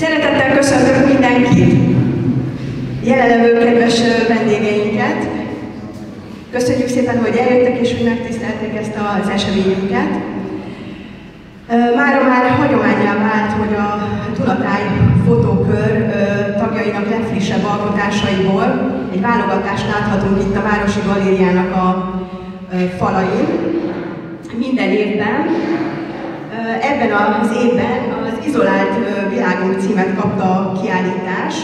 Szeretettel köszöntök mindenkit, jelenlevő kedves vendégeinket. Köszönjük szépen, hogy eljöttek és hogy megtisztelték ezt az eseményünket. Mára már hagyományá vált, hogy a Tunatáj fotókör tagjainak legfrissebb alkotásaiból egy válogatást láthatunk itt a Városi Galériának a falain. Minden évben, ebben az évben az Izolált Világunk címet kapta a kiállítás.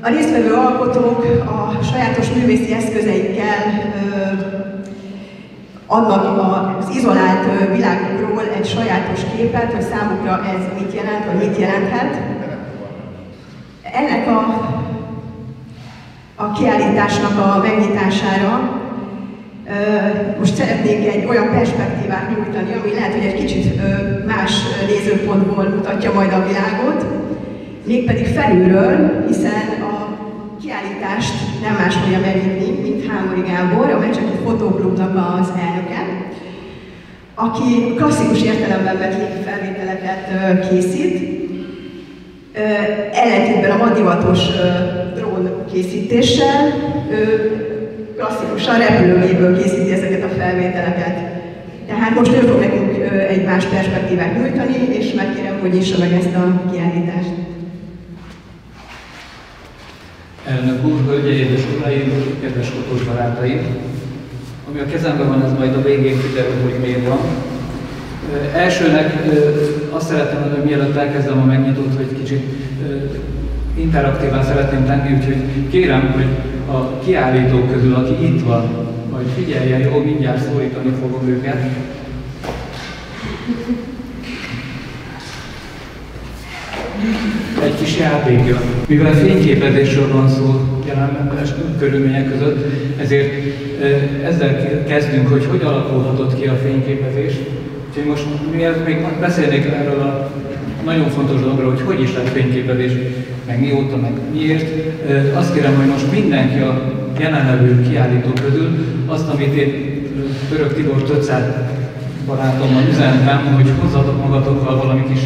A résztvevő alkotók a sajátos művészi eszközeikkel adnak az izolált világokról egy sajátos képet, hogy számukra ez mit jelent, vagy mit jelenthet. Ennek a, a kiállításnak a megnyitására most szeretnék egy olyan perspektívát nyújtani, ami lehet, hogy egy kicsit más nézőpontból mutatja majd a világot, mégpedig felülről, hiszen a kiállítást nem más fogja megnyitni, mint Hámori Gábor, a Mecseki Fotóklubnak az elnöke, aki klasszikus értelemben vett felvételeket készít, ellentétben a madivatos drón készítéssel, klasszikusan repülőgéből készíti ezeket a felvételeket. Tehát most ő fog nekünk egy más perspektívát nyújtani, és megkérem, hogy nyissa meg ezt a kiállítást. Elnök úr, hölgyeim és uraim, kedves fotós barátaim! Ami a kezemben van, ez majd a végén kiderül, hogy miért van. Elsőnek azt szeretném mondani, hogy mielőtt elkezdem a megnyitót, hogy kicsit interaktíván szeretném tenni, úgyhogy kérem, hogy a kiállítók közül, aki itt van, majd figyeljen jó, mindjárt szólítani fogom őket. Egy kis játékja. Mivel fényképezésről van szó jelenleges körülmények között, ezért ezzel kezdünk, hogy hogy alakulhatott ki a fényképezés. Úgyhogy most miért még beszélnék erről a nagyon fontos dologról, hogy hogy is lett fényképezés, meg mióta, meg miért. Azt kérem, hogy most mindenki a jelenlevő kiállító közül azt, amit én Török Tibor Töcát barátommal üzentem, hogy hozzatok magatokkal valami kis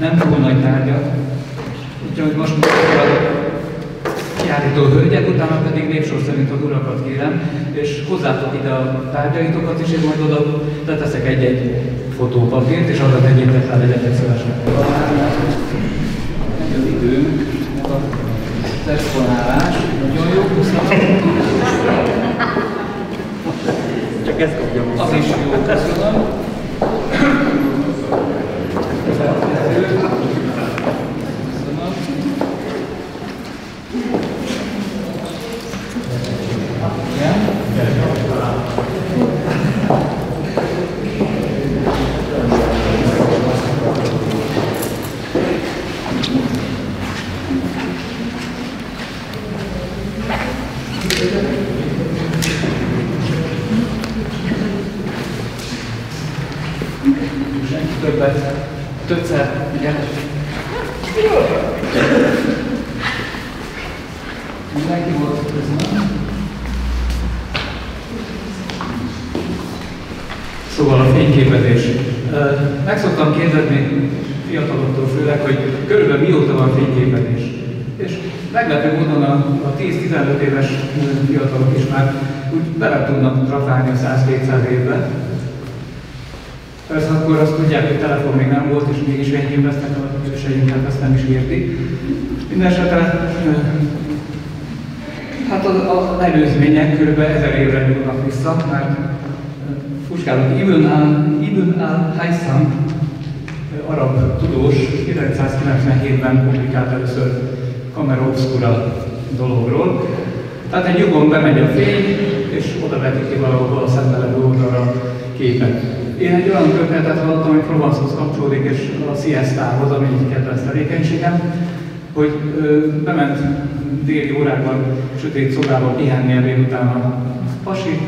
nem túl nagy tárgyat. Úgyhogy most kiállító hölgyek, utána pedig népsor szerint az urakat kérem, és hozzátok ide a tárgyaitokat is, és majd oda teszek egy-egy fotópapírt, és arra tegyétek fel, legyetek szívesek. Egy az időnk, az exponálás, nagyon jó, köszönöm. Csak ezt kapjam vissza. Az is jó, köszönöm. többet, többször, ugye? Mindenki volt köszönöm. Szóval a fényképezés. Meg szoktam kérdezni fiataloktól főleg, hogy körülbelül mióta van fényképezés. És meglepő módon a, a 10-15 éves fiatalok is már úgy bele tudnak trafálni a 100-200 évben. Persze akkor azt tudják, hogy telefon még nem volt, és mégis fényképeztek a őseink, hát ezt nem is érti. Mindenesetre, hát az, az előzmények kb. ezer évre nyúlnak vissza, mert Fuskálok Ibn al, Ibn al-Haytham, arab tudós, 1997-ben publikált először Camera Obscura dologról. Tehát egy lyukon bemegy a fény, és oda vetik ki valahol a szembelegő oldalra képet. Én egy olyan történetet hallottam, hogy Provencehoz kapcsolódik, és a siestához, ami egy kedvenc tevékenységem, hogy ö, bement déli órákban, sötét szobában pihenni ebéd után a pasi,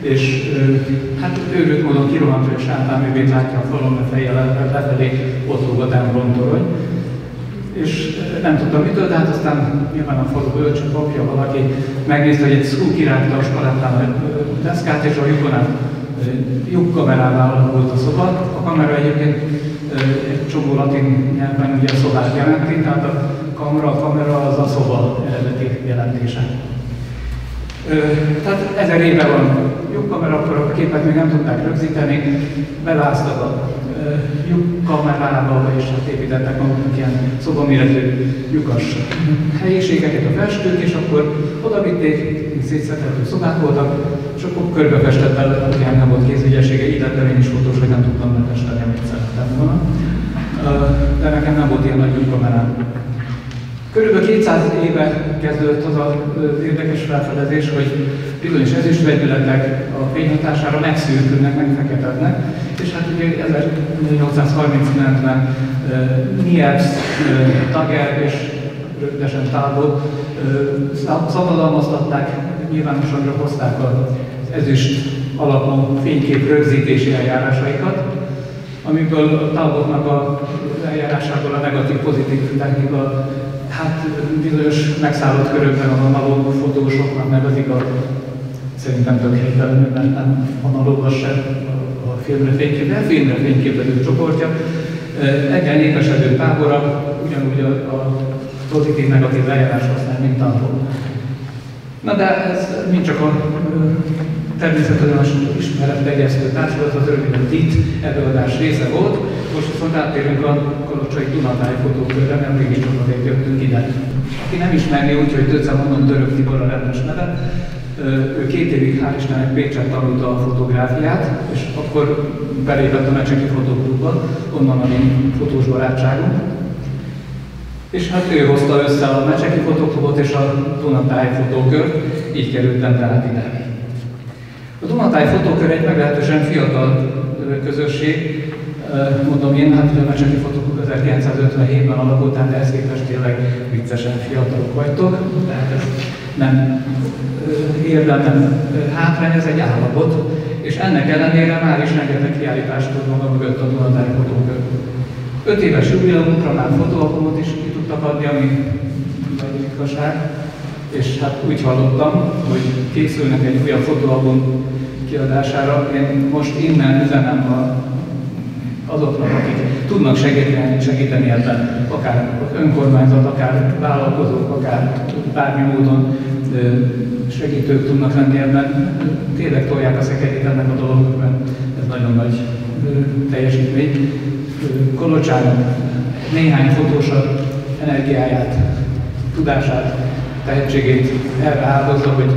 és ö, hát őrült módon kirohant, hogy a sátánművét látja a falon befejjel lefelé, ott a templomtorony. És nem tudtam mitől, de hát aztán nyilván a falu bölcső papja valaki megnézte, hogy egy szkú kirágta a skalettán a deszkát, és a lyukon át lyukkamerával alakult a szoba. A kamera egyébként egy csomó latin nyelven ugye a szobát jelenti, tehát a kamera, a kamera az a szoba eredeti jelentése. Tehát ezer éve van lyukkamera, akkor a képet még nem tudták rögzíteni, beláztak a lyukkamerába, és hát építettek maguknak ilyen szobaméretű lyukas helyiségeket a festők, és akkor oda vitték, szétszethető szobák voltak, és akkor körbefestett el, akinek nem volt kézügyessége, így lettem én is fotós, hogy nem tudtam befesteni, amit szerettem volna. De nekem nem volt ilyen nagy lyukkamerám. Körülbelül 200 éve kezdődött az az érdekes felfedezés, hogy bizonyos ezüstvegyületek a fényhatására megszűkülnek, megfeketednek, és hát ugye 1839-ben uh, Niepce, uh, Tager és rövidesen Talbot uh, szabadalmaztatták, nyilvánosságra hozták az ezüst alapú fénykép rögzítési eljárásaikat, amiből Talbotnak a eljárásából a negatív-pozitív technika hát bizonyos megszállott körökben az analóg fotósoknak nevezik a szerintem tök helytelenül, mert nem analóg az sem a filmre fénykép, de filmre fényképező csoportja. Egyel népesedő tábora, ugyanúgy a, a pozitív-negatív eljárás használ, mint tanul. Na de ez mind csak a természettudományos ismeretterjesztő társulat, az röviden TIT előadás része volt. Most viszont áttérünk a Kolocsai Dunatáj fotókörre, mert mégiscsak azért jöttünk ide. Aki nem ismerné úgy, hogy többször mondom Török Tibor a rendes neve, ő két évig, hál' Istennek Pécset tanulta a fotográfiát, és akkor belépett a Mecseki Fotóklubba, onnan a mi fotós barátságunk. És hát ő hozta össze a Mecseki Fotóklubot és a Dunatáj fotókört, így kerültem tehát ide. Dunatáj fotókör egy meglehetősen fiatal közösség, mondom én, hát a Mecseki fotóklub 1957-ben alakult, tehát ehhez képest tényleg viccesen fiatalok vagytok, tehát ez nem érdemem hátrány, ez egy állapot, és ennek ellenére már is rengeteg kiállítást tud maga mögött a Dunatáj fotókör. Öt éves jubileumunkra már fotóalbumot is ki tudtak adni, ami nagy és hát úgy hallottam, hogy készülnek egy újabb fotóalbum kiadására. Én most innen üzenem a, azoknak, akik tudnak segíteni, segíteni ebben, akár önkormányzat, akár vállalkozók, akár bármi módon segítők tudnak lenni ebben. Tényleg tolják a szekerét ennek a dolognak, mert ez nagyon nagy teljesítmény. Kolocsának néhány fotósabb energiáját, tudását, tehetségét erre áldozza, hogy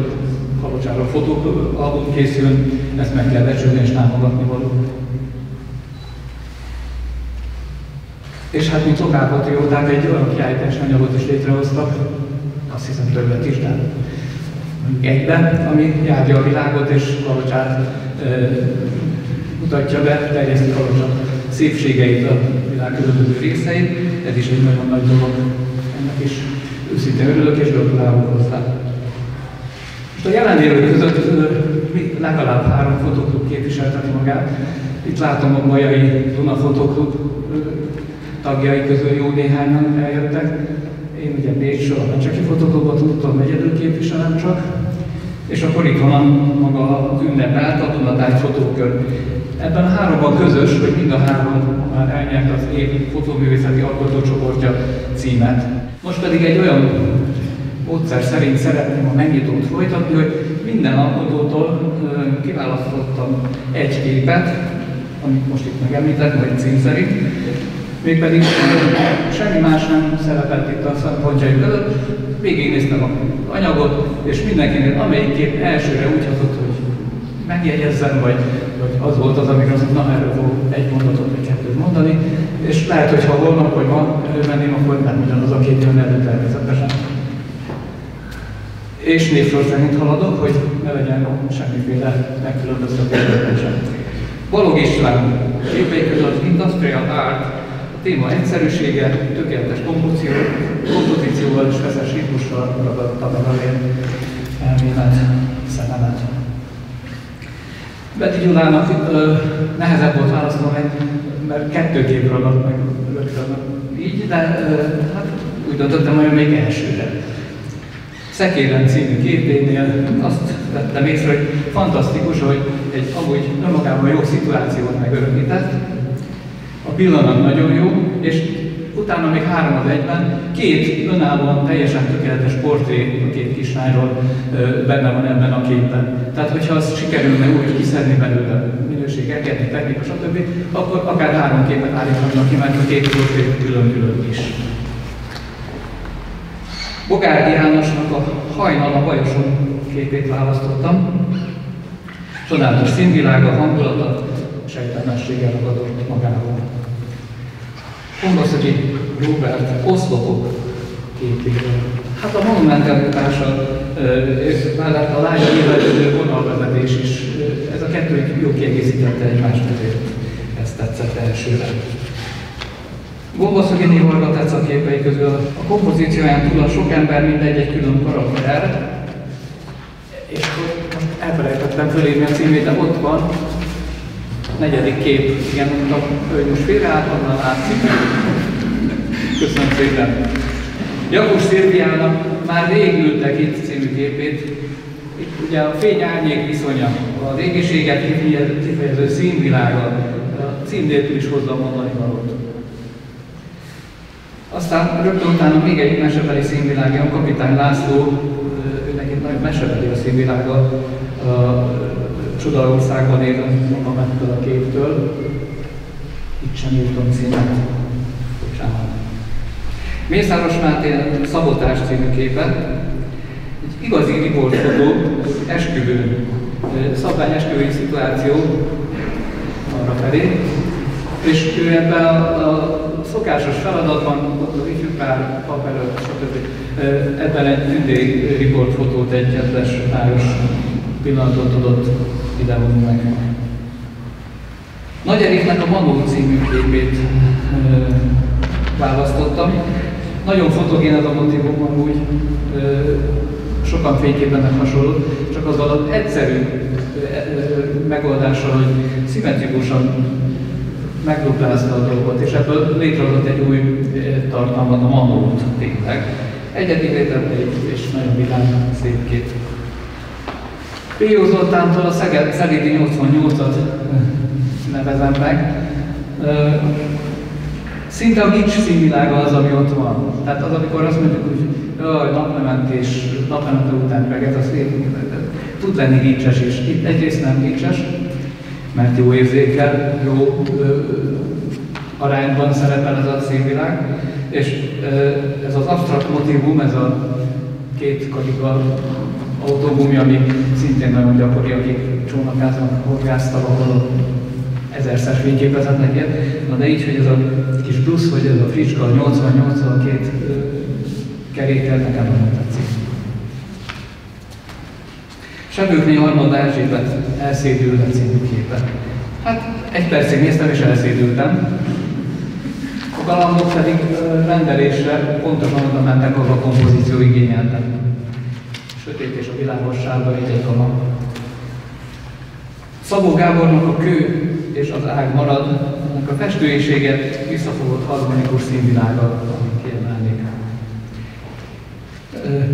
Kalocsáról fotóalbum készül, ezt meg kell becsülni és támogatni való. És hát mint lokálpatrióták egy olyan kiállítás anyagot is létrehoztak, azt hiszem többet is, de egyben, ami járja a világot és Kalocsát e, mutatja be, terjeszti Kalocsat szépségeit a világ különböző részein. Ez is egy nagyon nagy dolog. Ennek is őszintén örülök és gratulálok hozzá. Most a jelenlévők között legalább három fotóklub képviselteti magát. Itt látom a Majai Duna Fotóklub tagjai közül jó néhányan eljöttek. Én ugye Bécsről a Mecseki Fotóklubot tudtam, egyedül képviselem csak. És akkor itt van maga az ünnepelt a Dunatáj fotókör. Ebben a háromban közös, hogy mind a három már elnyert az év fotóművészeti alkotócsoportja címet. Most pedig egy olyan módszer szerint szeretném a megnyitót folytatni, hogy minden alkotótól kiválasztottam egy képet, amit most itt megemlítek, majd cím szerint, mégpedig semmi más nem szerepelt itt a szempontjaim között, végignéztem a anyagot, és mindenkinél amelyik kép elsőre úgy hatott, hogy megjegyezzem, vagy, vagy az volt az, amikor azt mondtam, erről fogok egy mondatot vagy kettőt mondani, és lehet, hogy ha holnap vagy ma előmenném, akkor nem ugyanaz a kép jön elő természetesen. És névsor szerint haladok, hogy ne legyen semmiféle megkülönböztetés sem. Balog István képei között Industrial Art, a téma egyszerűsége, tökéletes kompozíció, kompozícióval és feszes ritmussal ragadta meg a elmélet szememet. Beti Gyulának ö, nehezebb volt választani, mert kettő kép ragadt meg rögtön így, de ö, hát úgy döntöttem, hogy még elsőre. Szekéren című képénél azt vettem észre, hogy fantasztikus, hogy egy amúgy önmagában jó szituációt megörökített, a pillanat nagyon jó, és utána még három az egyben, két önállóan teljesen tökéletes portré a két kislányról benne van ebben a képben. Tehát, hogyha az sikerülne úgy kiszedni belőle minőségeket, technika, stb., akkor akár három képet állíthatnak ki, mert a két portré külön-külön is. Bogárdi Jánosnak a hajnal a bajoson képét választottam. Csodálatos színvilága, hangulata, sejtelmességgel ragadott magával. Hongoszegi Robert oszlopok képéről. Hát a monumentalitásra mellett a lágya évelődő vonalvezetés is, ez a kettő jó kiegészítette egymást, ezért ez tetszett elsőre. Gombaszogini Varga tetsz képei közül a kompozícióján túl a sok ember mindegy egy külön karakter, és most elfelejtettem fölírni a címét, de ott van, a negyedik kép, igen, mondtam, hogy most félreállt, onnan látszik. Köszönöm szépen. Jakos Szilviának már rég ültek itt című képét. Itt ugye a fény-árnyék viszonya, az égiséget kifejező színvilága, a cím is hozza a mondani valót. Aztán rögtön utána még egy mesebeli színvilág, a kapitány László, ő neki nagyon mesebeli a színvilága, a Csodaországban él magam ettől a képtől. Itt sem írtam címet. Bocsánat. Mészáros Máté Szabotás című képe, egy igazi riportfotó, esküvő, szabvány esküvői szituáció arra felé, és ő ebben a, a szokásos feladatban, az ifjú pár pap előtt, stb. Ebben egy tündék riportfotót, egy kedves páros pillanatot tudott idehozni meg. Nagy Eriknek a Manó című képét választottam. Nagyon fotogén ez a motivum amúgy, sokan fényképenek hasonló, csak az alatt egyszerű megoldással, hogy szimmetrikusan megduplázta a dolgot, és ebből létrehozott egy új tartalmat, a manót tényleg. Egyedi létett és nagyon vidám, szép kép. Pió Zoltántól a Szelidi 88-at nevezem meg. Szinte a gics színvilága az, ami ott van. Tehát az, amikor azt mondjuk, hogy jaj, naplementés, naplemente után meg ez a szép, tud lenni gicses is. Itt egyrészt nem gicses, mert jó érzékel, jó ö, arányban szerepel ez a színvilág, és ö, ez az abstrakt motivum, ez a két karika autógumi, ami szintén nagyon gyakori, akik csónakáznak, horgásztak, ahol ezerszer fényképezetnek ilyet. Na de így, hogy ez a kis plusz, hogy ez a fricska 88-22 kerékkel nekem nagyon tetszik. Sebőkné Arnold Erzsébet elszédülve című képe. Hát egy percig néztem és elszédültem. A galambok pedig rendelésre pontosan oda mentek, ahol a kompozíció igényelte. Sötét és a világos sárga egy egy Szabó Gábornak a kő és az ág marad, annak a festőiséget visszafogott harmonikus színvilága, amit kiemelnék.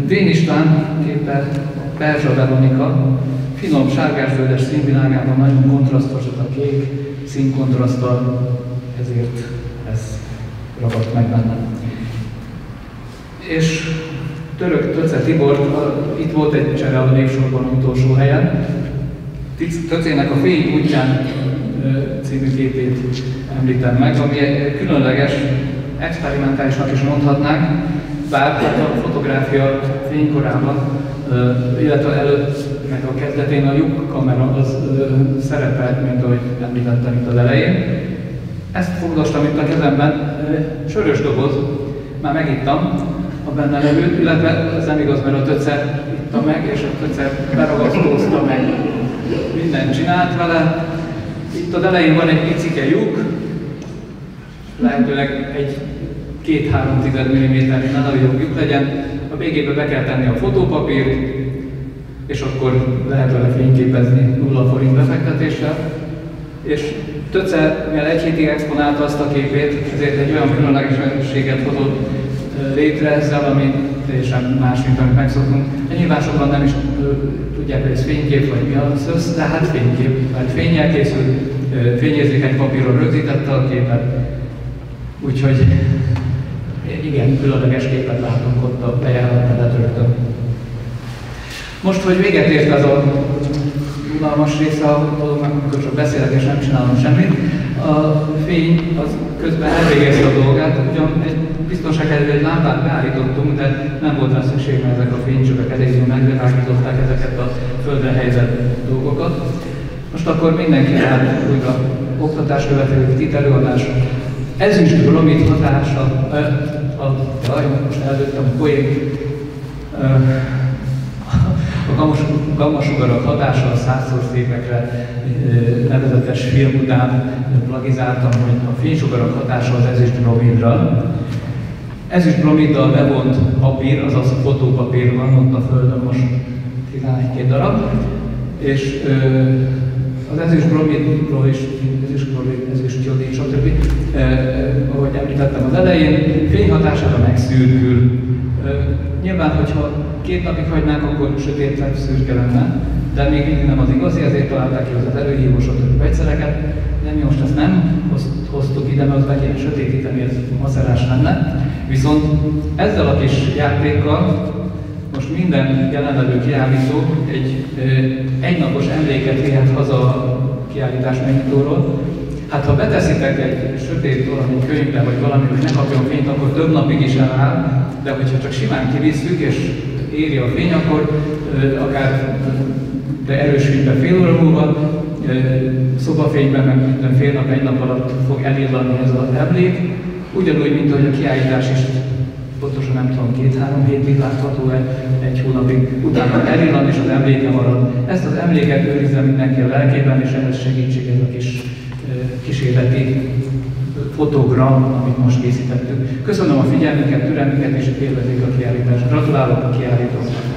Dén István képe Perzsa Veronika, finom sárgás-zöldes színvilágában nagyon kontrasztos a kék színkontrasztal, ezért ez ragadt meg bennem. És török Töce Tibor, itt volt egy csere a névsorban utolsó helyen, Töcének a Fény útján című képét említem meg, ami különleges, experimentálisnak is mondhatnánk, bár a fotográfia fénykorában, illetve előtt, meg a kezdetén a lyuk kamera az szerepelt, mint ahogy említettem itt az elején. Ezt fogdostam itt a kezemben, sörös doboz, már megittam a benne levőt, illetve ez nem igaz, mert a töce itta meg, és a töce beragasztózta meg. Mindent csinált vele, itt az elején van egy picike lyuk, lehetőleg egy 2-3 mm ne nagyobb lyuk legyen. A végébe be kell tenni a fotópapírt, és akkor lehet vele fényképezni nulla forint befektetéssel. És Töce, mivel egy hétig exponálta azt a képét, ezért egy olyan különlegességet hozott létre ezzel, ami teljesen más, mint amit megszoktunk. De nyilván sokan nem is tudják, hogy ez fénykép, vagy mi az össz, de hát fénykép, mert fényjel készül, fényérzékeny papíron rögzítette a képet, úgyhogy igen, különleges képet látunk ott a bejárat mellett rögtön. Most, hogy véget ért az a unalmas része a dolognak, amikor csak beszélek és nem csinálom semmit, a fény az közben elvégezi a dolgát, ugyan egy biztonság egy lámpát beállítottunk, de nem volt rá szükség, mert ezek a fénycsövek eléggé megvilágították ezeket a földre helyezett dolgokat. Most akkor mindenki lát újra oktatás követelő itt előadás. Ezüst bromid hatása, a, jaj, most eldőttem a poén, a gammasugarak hatása a százszorszépekre nevezetes film után plagizáltam, hogy a fénysugarak hatása az ezüst bromidra. Ezüst bromiddal bevont papír, azaz fotópapír van ott a földön most 11 darab, és az ezüst bromidról is, jodid, stb. Eh, ahogy említettem az elején, fényhatására megszürkül. Eh, nyilván, hogyha két napig hagynánk, akkor sötétebb szürke lenne, de még mindig nem az igazi, ezért találták ki az előhívó, stb. vegyszereket. De mi most ezt nem hoztuk ide, mert meg ilyen sötétíteni, ez macerás lenne. Viszont ezzel a kis játékkal most minden jelenlevő kiállító egy egynapos emléket vihet haza a kiállítás megnyitóról. Hát ha beteszitek egy sötét valami könyvbe, vagy valami, hogy ne kapjon fényt, akkor több napig is eláll, de hogyha csak simán kivisszük, és éri a fény, akkor akár de erős fényben fél óra múlva, szobafényben meg minden fél nap, egy nap alatt fog elillani ez az emlék, ugyanúgy, mint ahogy a kiállítás is pontosan nem tudom, két-három hétig látható -e, egy hónapig, utána elillan és az emléke marad. Ezt az emléket őrizze mindenki a lelkében, és ehhez segítség ez a kis kísérleti fotogram, amit most készítettük. Köszönöm a figyelmüket, türelmüket és élvezik a kiállítást. Gratulálok a kiállítóknak!